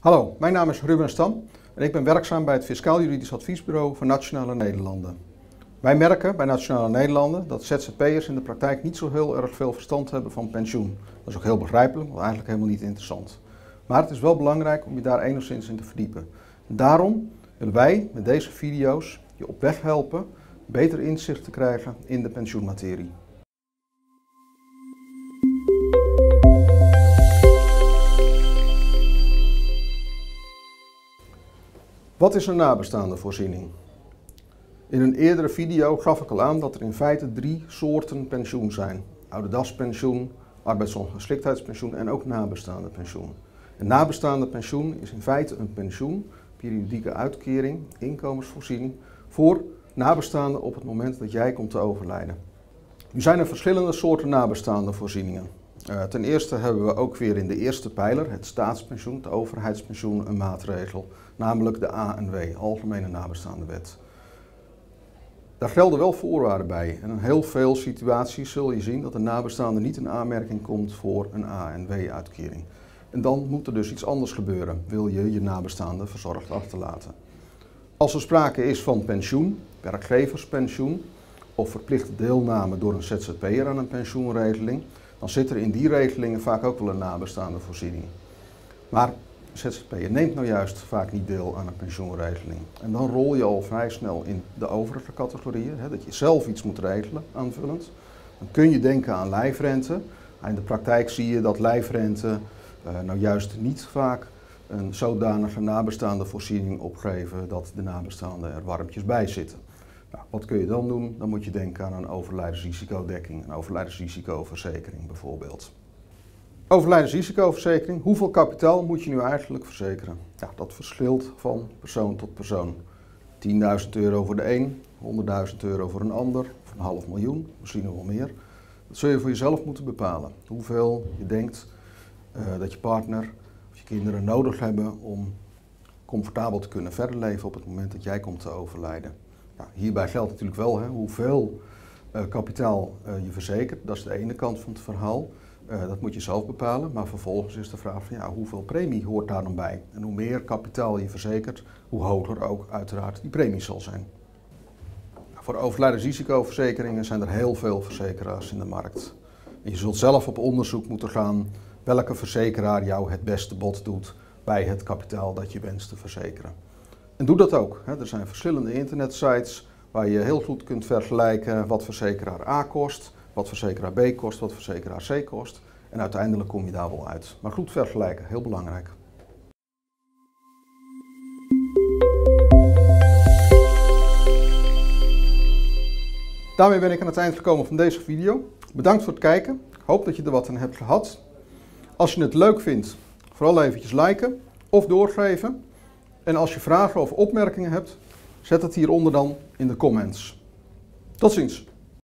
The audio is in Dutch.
Hallo, mijn naam is Ruben Stam en ik ben werkzaam bij het Fiscaal Juridisch Adviesbureau voor Nationale Nederlanden. Wij merken bij Nationale Nederlanden dat ZZP'ers in de praktijk niet zo heel erg veel verstand hebben van pensioen. Dat is ook heel begrijpelijk, want eigenlijk helemaal niet interessant. Maar het is wel belangrijk om je daar enigszins in te verdiepen. Daarom willen wij met deze video's je op weg helpen beter inzicht te krijgen in de pensioenmaterie. Wat is een nabestaande voorziening? In een eerdere video gaf ik al aan dat er in feite drie soorten pensioen zijn. Oudedaspensioen, arbeidsongeschiktheidspensioen en ook nabestaande pensioen. Een nabestaande pensioen is in feite een pensioen, periodieke uitkering, inkomensvoorziening voor nabestaanden op het moment dat jij komt te overlijden. Nu zijn er verschillende soorten nabestaande voorzieningen. Uh, ten eerste hebben we ook weer in de eerste pijler, het staatspensioen, het overheidspensioen, een maatregel, namelijk de ANW, Algemene Nabestaande Wet. Daar gelden wel voorwaarden bij. En in heel veel situaties zul je zien dat de nabestaande niet in aanmerking komt voor een ANW-uitkering. En dan moet er dus iets anders gebeuren, wil je je nabestaande verzorgd achterlaten. Als er sprake is van pensioen, werkgeverspensioen of verplichte deelname door een ZZP'er aan een pensioenregeling, dan zit er in die regelingen vaak ook wel een nabestaande voorziening. Maar ZZP'er neemt nou juist vaak niet deel aan een pensioenregeling. En dan rol je al vrij snel in de overige categorieën, hè, dat je zelf iets moet regelen aanvullend. Dan kun je denken aan lijfrente. In de praktijk zie je dat lijfrente uh, nou juist niet vaak een zodanige nabestaande voorziening opgeven dat de nabestaanden er warmpjes bij zitten. Nou, wat kun je dan doen? Dan moet je denken aan een overlijdensrisicodekking, een overlijdensrisicoverzekering bijvoorbeeld. Overlijdensrisicoverzekering, hoeveel kapitaal moet je nu eigenlijk verzekeren? Dat verschilt van persoon tot persoon. 10.000 euro voor de een, 100.000 euro voor een ander, of een half miljoen, misschien nog wel meer. Dat zul je voor jezelf moeten bepalen. Hoeveel je denkt uh, dat je partner of je kinderen nodig hebben om comfortabel te kunnen verder leven op het moment dat jij komt te overlijden. Nou, hierbij geldt natuurlijk wel hè, hoeveel uh, kapitaal uh, je verzekert. Dat is de ene kant van het verhaal. Uh, dat moet je zelf bepalen. Maar vervolgens is de vraag van ja, hoeveel premie hoort daar dan bij? En hoe meer kapitaal je verzekert, hoe hoger ook uiteraard die premie zal zijn. Voor overlijdensrisicoverzekeringen zijn er heel veel verzekeraars in de markt. En je zult zelf op onderzoek moeten gaan welke verzekeraar jou het beste bod doet bij het kapitaal dat je wenst te verzekeren. En doe dat ook. Er zijn verschillende internetsites waar je heel goed kunt vergelijken wat verzekeraar A kost, wat verzekeraar B kost, wat verzekeraar C kost. En uiteindelijk kom je daar wel uit. Maar goed vergelijken, heel belangrijk. Daarmee ben ik aan het eind gekomen van deze video. Bedankt voor het kijken. Ik hoop dat je er wat aan hebt gehad. Als je het leuk vindt, vooral eventjes liken of doorgeven. En als je vragen of opmerkingen hebt, zet het hieronder dan in de comments. Tot ziens!